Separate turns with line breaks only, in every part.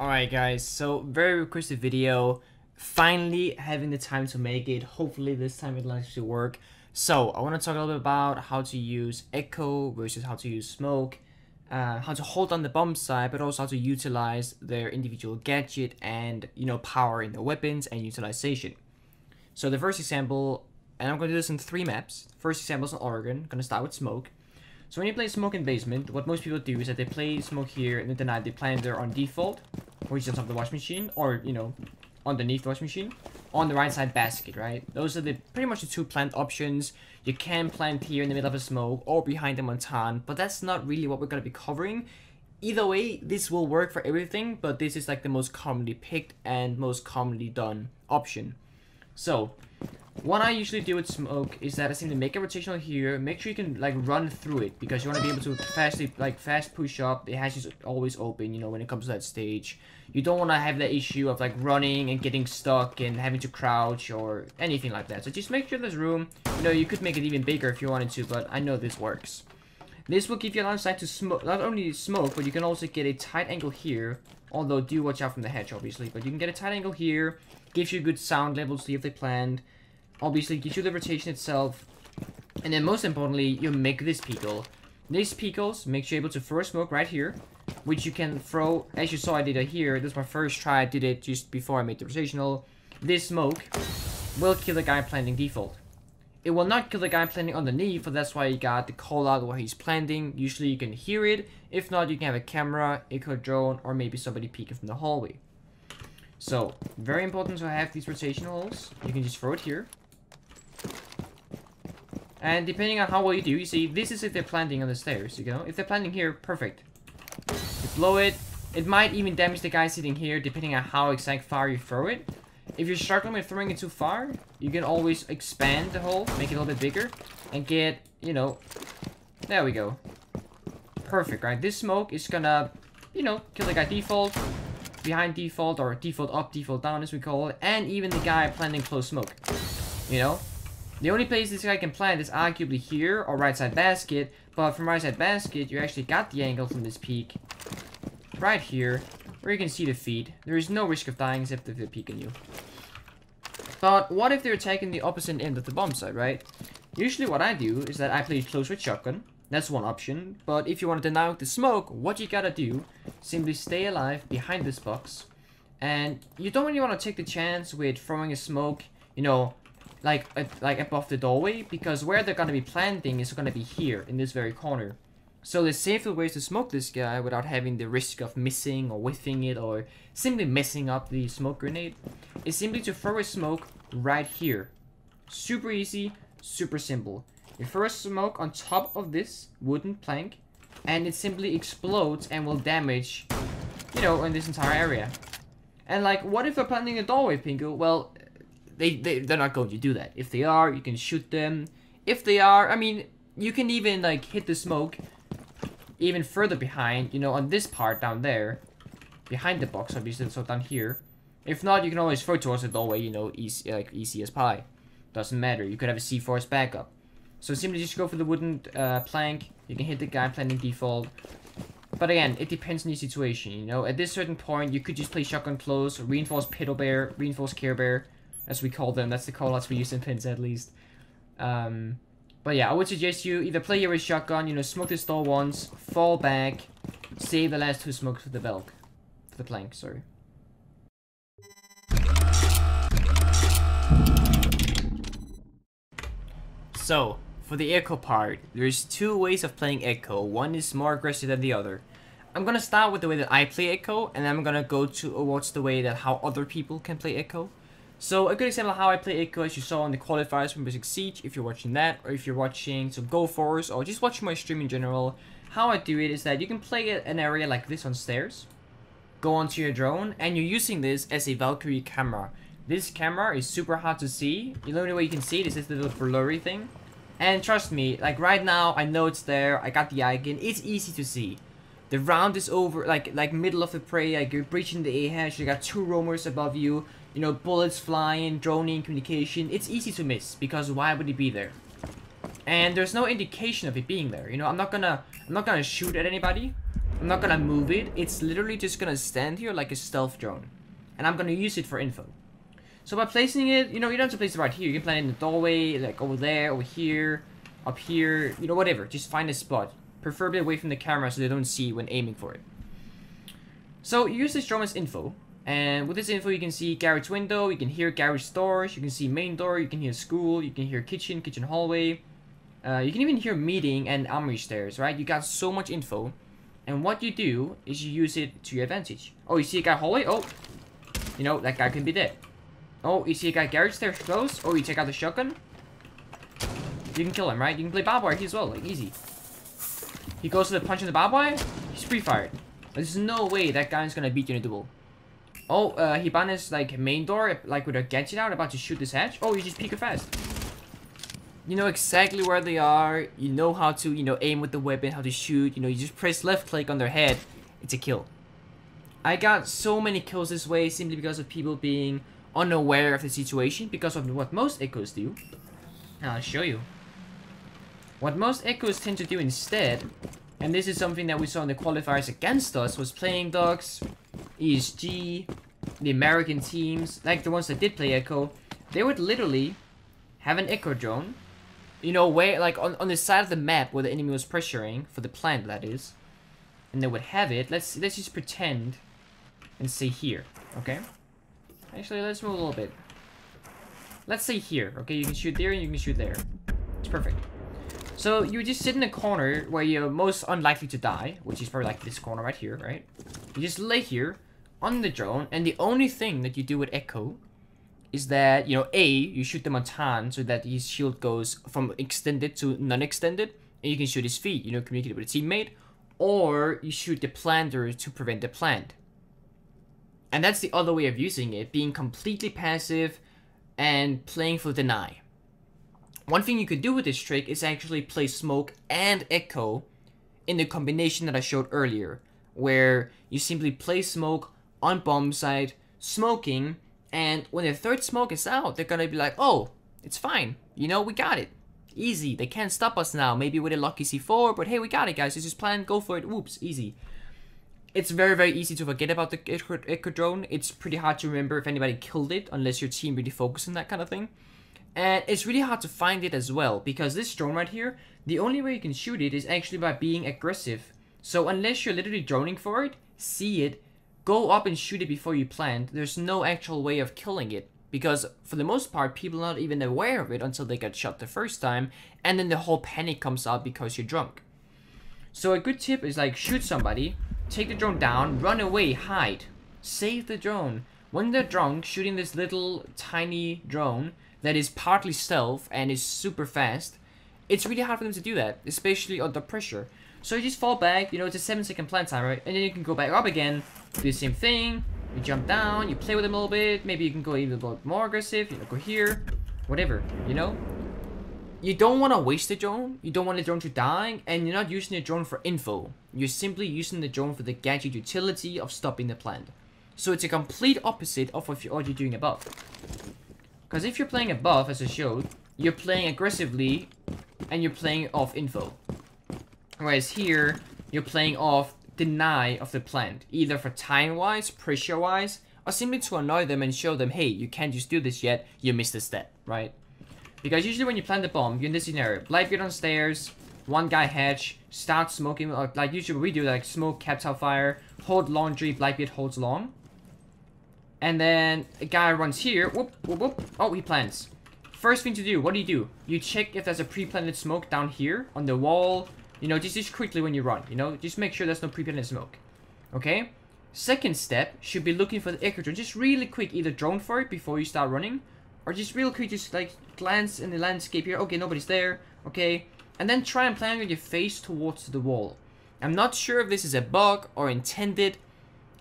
Alright guys, so very requested video. Finally having the time to make it. Hopefully this time it'll actually work. So I want to talk a little bit about how to use echo versus how to use smoke. Uh, how to hold on the bomb side, but also how to utilize their individual gadget and, you know, power in the weapons and utilization. So the first example, and I'm going to do this in three maps. First example is in Oregon. going to start with smoke. So when you play smoke in basement, what most people do is that they play smoke here and then they plant there on default, which is on the washing machine, or, you know, underneath the washing machine, on the right side basket, right? Those are the pretty much the two plant options. You can plant here in the middle of a smoke or behind the montan, but that's not really what we're going to be covering. Either way, this will work for everything, but this is like the most commonly picked and most commonly done option. So, what I usually do with smoke is that I simply make a rotational here, make sure you can like run through it because you want to be able to fastly like fast push up. The hatch is always open, you know, when it comes to that stage. You don't want to have that issue of like running and getting stuck and having to crouch or anything like that. So just make sure there's room. You know, you could make it even bigger if you wanted to, but I know this works. This will give you a line of sight to smoke, not only smoke, but you can also get a tight angle here. Although, do watch out from the hedge, obviously. But you can get a tight angle here, gives you good sound levels, see if they planned obviously gives you the rotation itself. And then most importantly, you make this Peekle. These Peekles makes you able to throw smoke right here, which you can throw, as you saw I did it here, this is my first try, I did it just before I made the rotational. This smoke will kill the guy planting default. It will not kill the guy planting underneath, but that's why you got the call out where he's planting. Usually you can hear it. If not, you can have a camera, echo drone, or maybe somebody peeking from the hallway. So, very important to have these rotationals. You can just throw it here. And depending on how well you do, you see, this is if they're planting on the stairs, you know? If they're planting here, perfect. You blow it. It might even damage the guy sitting here, depending on how exact far you throw it. If you're struggling with throwing it too far, you can always expand the hole, make it a little bit bigger, and get, you know, there we go. Perfect, right? This smoke is gonna, you know, kill the guy default, behind default, or default up, default down, as we call it, and even the guy planting close smoke. You know? The only place this guy can plant is arguably here or right side basket, but from right side basket, you actually got the angle from this peak right here, where you can see the feet. There is no risk of dying except if they're peeking you. But what if they're attacking the opposite end of the bomb site, right? Usually what I do is that I play close with shotgun. That's one option. But if you want to deny the smoke, what you gotta do, simply stay alive behind this box. And you don't really want to take the chance with throwing a smoke, you know, like like above the doorway because where they're gonna be planting is gonna be here in this very corner. So the safer way to smoke this guy without having the risk of missing or whiffing it or simply messing up the smoke grenade is simply to throw a smoke right here. Super easy, super simple. You throw a smoke on top of this wooden plank and it simply explodes and will damage, you know, in this entire area. And like, what if they're planting a doorway, Pingu? Well, they, they, they're not going to do that. If they are, you can shoot them. If they are, I mean, you can even, like, hit the smoke even further behind, you know, on this part down there. Behind the box, obviously, so down here. If not, you can always throw towards it the doorway, you know, easy, like, easy as pie. Doesn't matter. You could have a C4 backup. So simply just go for the wooden uh, plank. You can hit the guy planting default. But again, it depends on the situation, you know. At this certain point, you could just play shotgun close, reinforce piddle Bear, reinforce Care Bear, as we call them. That's the callouts we use in pins at least. Um, but yeah, I would suggest you either play with shotgun, you know, smoke the stall once, fall back, save the last two smokes for the belt. For the plank, sorry. So, for the echo part, there's two ways of playing echo. One is more aggressive than the other. I'm gonna start with the way that I play echo, and I'm gonna go towards the way that how other people can play echo. So a good example of how I play Echo as you saw in the qualifiers from Basic Siege, if you're watching that, or if you're watching some Go Force, or just watching my stream in general, how I do it is that you can play an area like this on stairs, go onto your drone, and you're using this as a Valkyrie camera. This camera is super hard to see. The only way you can see it is this little blurry thing. And trust me, like right now, I know it's there, I got the icon, it's easy to see. The round is over, like like middle of the prey, like you're breaching the A-hatch, you got two roamers above you, you know, bullets flying, droning, communication, it's easy to miss, because why would it be there? And there's no indication of it being there, you know, I'm not gonna, I'm not gonna shoot at anybody, I'm not gonna move it. It's literally just gonna stand here like a stealth drone. And I'm gonna use it for info. So by placing it, you know, you don't have to place it right here. You can plant it in the doorway, like over there, over here, up here, you know, whatever. Just find a spot. Preferably away from the camera so they don't see when aiming for it. So use this drone as info. And with this info, you can see garage window, you can hear garage doors, you can see main door, you can hear school, you can hear kitchen, kitchen hallway. Uh, you can even hear meeting and armory stairs, right? You got so much info. And what you do is you use it to your advantage. Oh, you see a guy hallway? Oh, you know, that guy can be dead. Oh, you see a guy garage stairs close? Oh, you take out the shotgun? You can kill him, right? You can play barbed wire as well, like, easy. He goes to the punch in the barbed wire, he's free-fired. There's no way that guy's gonna beat you in a duel. Oh, uh, Hibana's like main door, like with a gadget out, about to shoot this hatch. Oh, you just peek fast. You know exactly where they are. You know how to, you know, aim with the weapon, how to shoot. You know, you just press left click on their head. It's a kill. I got so many kills this way simply because of people being unaware of the situation because of what most echoes do. I'll show you. What most echoes tend to do instead, and this is something that we saw in the qualifiers against us, was playing dogs, ESG, the American teams, like the ones that did play Echo, they would literally have an Echo drone, you know, where, like, on, on the side of the map where the enemy was pressuring, for the plant, that is, and they would have it, let's, let's just pretend and say here, okay? Actually, let's move a little bit. Let's say here, okay? You can shoot there and you can shoot there. It's perfect. So you just sit in a corner where you're most unlikely to die, which is probably like this corner right here, right? You just lay here on the drone, and the only thing that you do with Echo is that, you know, A, you shoot the Montagne so that his shield goes from extended to non-extended, and you can shoot his feet, you know, communicate with a teammate, or you shoot the planter to prevent the plant. And that's the other way of using it, being completely passive and playing for deny. One thing you could do with this trick is actually play smoke and echo in the combination that I showed earlier, where you simply play smoke on bomb site, smoking, and when the third smoke is out, they're gonna be like, oh, it's fine, you know, we got it. Easy, they can't stop us now, maybe with a lucky C4, but hey, we got it guys, this is plan, go for it, whoops, easy. It's very, very easy to forget about the Echo drone. It's pretty hard to remember if anybody killed it, unless your team really focuses on that kind of thing. And it's really hard to find it as well, because this drone right here, the only way you can shoot it is actually by being aggressive. So unless you're literally droning for it, see it, go up and shoot it before you plant, there's no actual way of killing it. Because for the most part, people are not even aware of it until they get shot the first time, and then the whole panic comes out because you're drunk. So a good tip is like shoot somebody, take the drone down, run away, hide. Save the drone. When they're drunk, shooting this little tiny drone, that is partly stealth and is super fast, it's really hard for them to do that, especially under pressure. So you just fall back, you know, it's a 7 second plant time, right? and then you can go back up again, do the same thing, you jump down, you play with them a little bit, maybe you can go even a little more aggressive, you know, go here, whatever, you know? You don't want to waste the drone, you don't want the drone to die, and you're not using the drone for info. You're simply using the drone for the gadget utility of stopping the plant. So it's a complete opposite of what you're already doing above. Because if you're playing above, as I showed, you're playing aggressively and you're playing off info. Whereas here, you're playing off deny of the plant, either for time-wise, pressure-wise, or simply to annoy them and show them, hey, you can't just do this yet, you missed a step, right? Because usually when you plant the bomb, you're in this scenario, Blackbeard on stairs, one guy hatch, start smoking, like usually we do, like smoke, Capitão fire, hold laundry, Blackbeard holds long. And then a guy runs here. Whoop, whoop, whoop. Oh, he plants. First thing to do, what do you do? You check if there's a pre-planted smoke down here on the wall. You know, just, just quickly when you run, you know? Just make sure there's no pre-planted smoke. Okay? Second step should be looking for the echo drone. Just really quick, either drone for it before you start running. Or just real quick, just like glance in the landscape here. Okay, nobody's there. Okay. And then try and plan with your face towards the wall. I'm not sure if this is a bug or intended.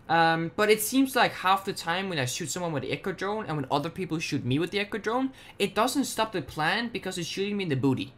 Um, but it seems like half the time when I shoot someone with the Echo Drone and when other people shoot me with the Echo Drone, it doesn't stop the plan because it's shooting me in the booty.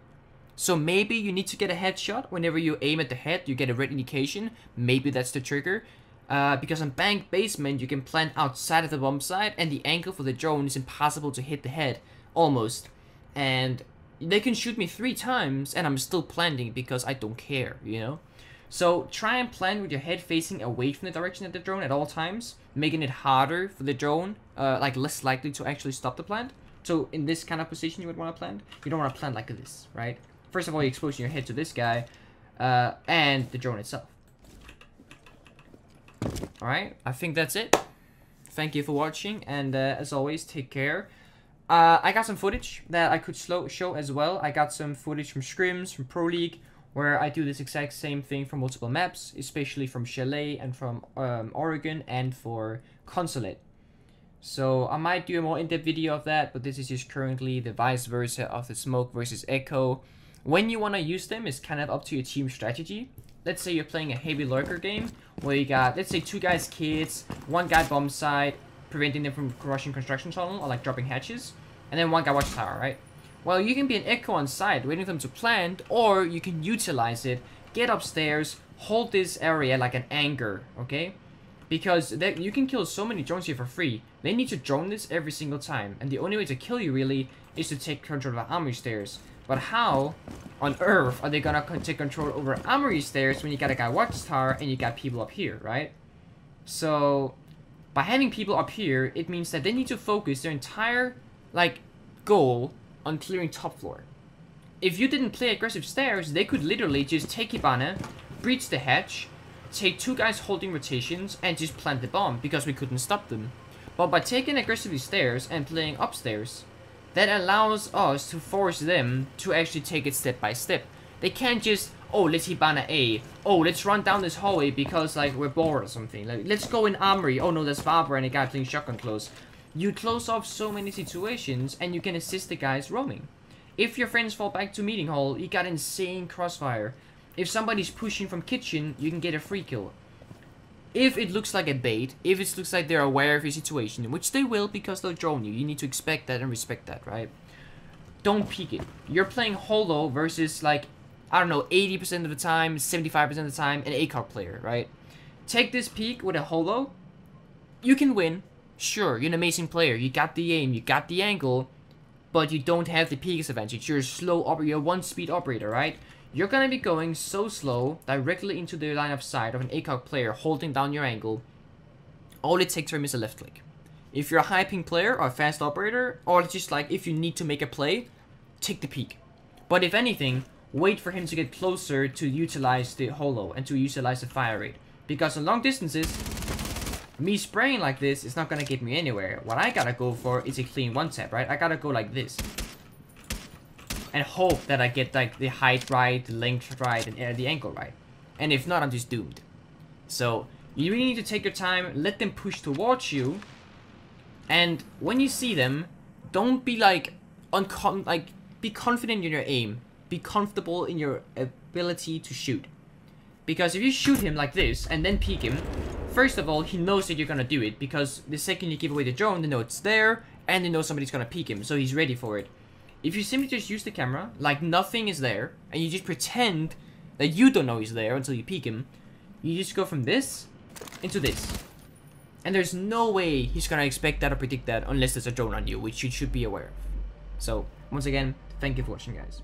So maybe you need to get a headshot. Whenever you aim at the head, you get a red indication. Maybe that's the trigger. Uh, because on bank basement, you can plant outside of the bomb site, and the angle for the drone is impossible to hit the head. Almost. And they can shoot me three times, and I'm still planting because I don't care, you know? So try and plant with your head facing away from the direction of the drone at all times, making it harder for the drone, uh, like less likely to actually stop the plant. So in this kind of position you would want to plant. You don't want to plant like this, right? First of all, you're exposing your head to this guy, uh, and the drone itself. Alright, I think that's it. Thank you for watching, and uh, as always, take care. Uh, I got some footage that I could slow show as well. I got some footage from scrims, from Pro League, where I do this exact same thing for multiple maps, especially from Chalet and from um, Oregon and for Consulate. So I might do a more in-depth video of that, but this is just currently the vice versa of the Smoke versus Echo. When you want to use them is kind of up to your team strategy. Let's say you're playing a heavy lurker game, where you got, let's say two guys kids, one guy bomb side, preventing them from rushing construction tunnel or like dropping hatches, and then one guy watch tower, right? Well, you can be an echo on site, waiting for them to plant, or you can utilize it, get upstairs, hold this area like an anchor, okay? Because that you can kill so many drones here for free. They need to drone this every single time, and the only way to kill you really is to take control of the armory stairs. But how on earth are they gonna take control over armory stairs when you got a guy watchtower and you got people up here, right? So by having people up here, it means that they need to focus their entire like goal on clearing top floor. If you didn't play aggressive stairs, they could literally just take Hibana, breach the hatch, take two guys holding rotations, and just plant the bomb because we couldn't stop them. But by taking aggressively stairs and playing upstairs, that allows us to force them to actually take it step by step. They can't just, oh, let's Hibana A. Oh, let's run down this hallway because, like, we're bored or something. Like, let's go in Armory. Oh, no, there's Faber and a guy playing shotgun close. You close off so many situations and you can assist the guys roaming. If your friends fall back to meeting hall, you got insane crossfire. If somebody's pushing from kitchen, you can get a free kill. If it looks like a bait, if it looks like they're aware of your situation, which they will because they'll drone you, you need to expect that and respect that, right? Don't peek it. You're playing holo versus like, I don't know, 80% of the time, 75% of the time, an ACOG player, right? Take this peek with a holo, you can win. Sure, you're an amazing player, you got the aim, you got the angle, but you don't have the peak advantage. You're a slow, you're a one-speed operator, right? You're gonna be going so slow directly into the line of sight of an ACOG player holding down your angle. All it takes for him is a left click. If you're a high ping player or a fast operator, or just like if you need to make a play, take the peak. But if anything, wait for him to get closer to utilize the holo and to utilize the fire rate. Because on long distances, me spraying like this is not gonna get me anywhere. What I gotta go for is a clean one tap, right? I gotta go like this and hope that I get like the height right, the length right, and uh, the angle right. And if not, I'm just doomed. So you really need to take your time, let them push towards you, and when you see them, don't be like uncon like be confident in your aim. Be comfortable in your ability to shoot. Because if you shoot him like this and then peek him, first of all, he knows that you're gonna do it because the second you give away the drone, they know it's there and they know somebody's gonna peek him, so he's ready for it. If you simply just use the camera, like nothing is there, and you just pretend that you don't know he's there until you peek him, you just go from this into this. And there's no way he's gonna expect that or predict that unless there's a drone on you, which you should be aware of. So, once again, thank you for watching, guys.